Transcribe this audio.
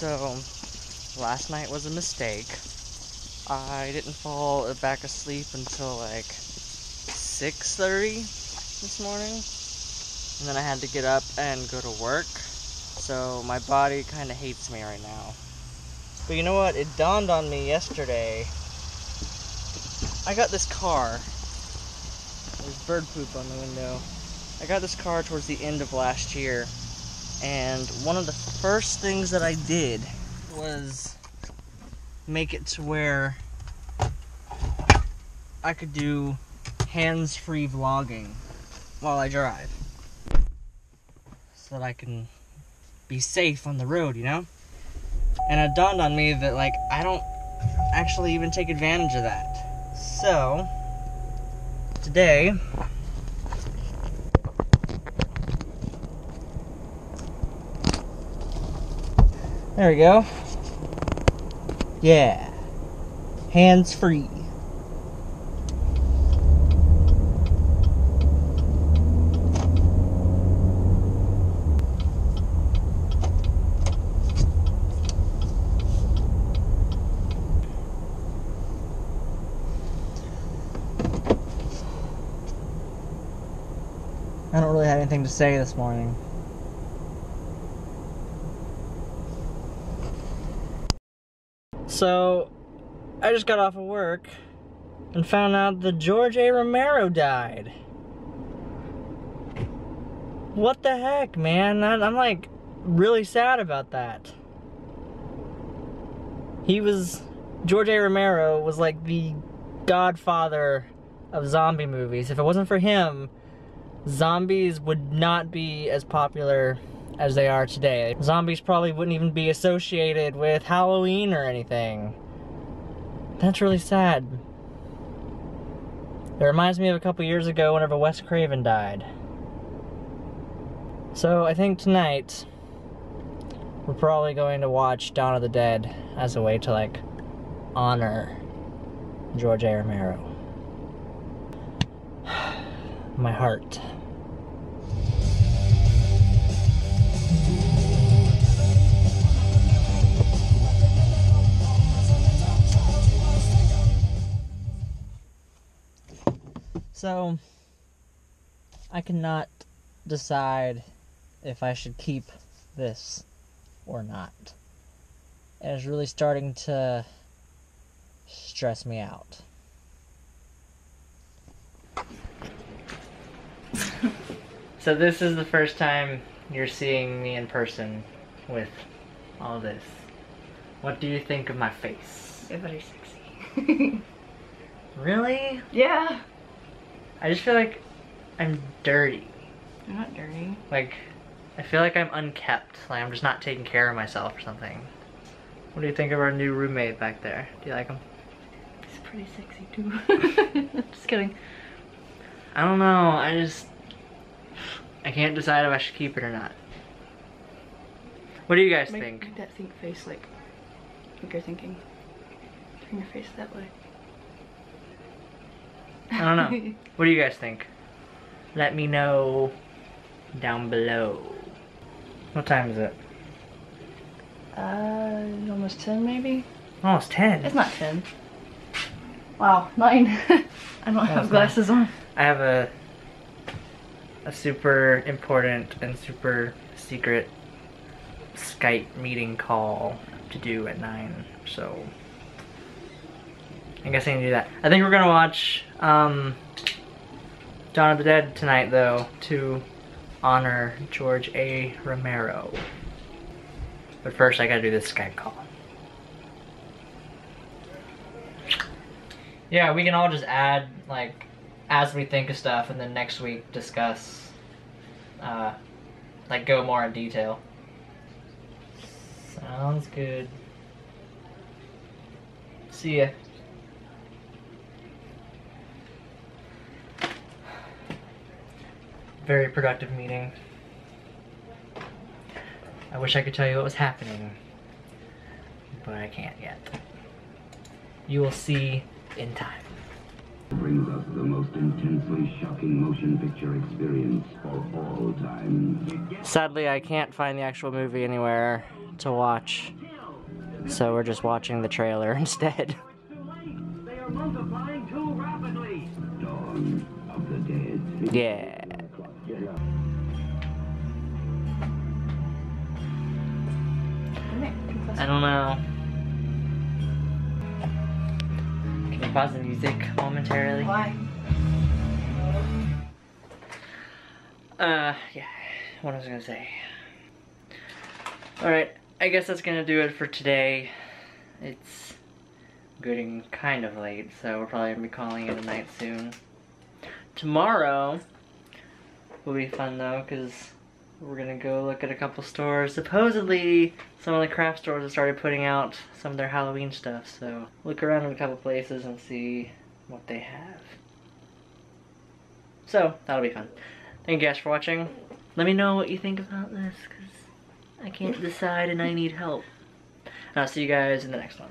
So, last night was a mistake. I didn't fall back asleep until like 6:30 this morning. And then I had to get up and go to work. So, my body kind of hates me right now. But you know what? It dawned on me yesterday. I got this car. There's bird poop on the window. I got this car towards the end of last year. And one of the first things that I did was make it to where I could do hands-free vlogging while I drive. So that I can be safe on the road, you know? And it dawned on me that like I don't actually even take advantage of that. So today There we go. Yeah. Hands free. I don't really have anything to say this morning. So, I just got off of work and found out that George A. Romero died. What the heck, man? I'm like really sad about that. He was, George A. Romero was like the godfather of zombie movies. If it wasn't for him, zombies would not be as popular as they are today. Zombies probably wouldn't even be associated with Halloween or anything. That's really sad. It reminds me of a couple years ago whenever Wes Craven died. So I think tonight we're probably going to watch Dawn of the Dead as a way to like honor George A. Romero. My heart. So, I cannot decide if I should keep this or not. It's really starting to stress me out. so, this is the first time you're seeing me in person with all this. What do you think of my face? You're very sexy. Really? yeah. I just feel like I'm dirty. You're not dirty. Like, I feel like I'm unkept. Like, I'm just not taking care of myself or something. What do you think of our new roommate back there? Do you like him? He's pretty sexy too. Just kidding. I don't know. I just. I can't decide if I should keep it or not. What do you guys Make, think? make that think face like, like you're thinking. Turn your face that way. I don't know. What do you guys think? Let me know down below. What time is it? uh, almost 10 maybe? Almost 10. It's not 10. Wow, 9. I don't have glasses on. I have a a super important and super secret Skype meeting call to do at nine, so I guess I can do that. I think we're gonna watch um, Dawn of the Dead tonight, though, to honor George A. Romero. But first, I gotta do this Skype call. Yeah, we can all just add like as we think of stuff, and then next week discuss, uh, like go more in detail. Sounds good. See ya. Very productive meeting. I wish I could tell you what was happening, but I can't yet. You will see in time. brings us the most intensely shocking motion picture experience for all time. Sadly, I can't find the actual movie anywhere to watch. So we're just watching the trailer instead. They Yeah. I don't know. Can you pause the music momentarily? Why? Uh, yeah. What was I gonna say? Alright, I guess that's gonna do it for today. It's getting kind of late, so we're probably gonna be calling it a night soon. Tomorrow will be fun though, because we're gonna go look at a couple stores. Supposedly, some of the craft stores have started putting out some of their Halloween stuff, so look around in a couple places and see what they have. So, that'll be fun. Thank you guys for watching. Let me know what you think about this, because I can't decide and I need help. And I'll see you guys in the next one.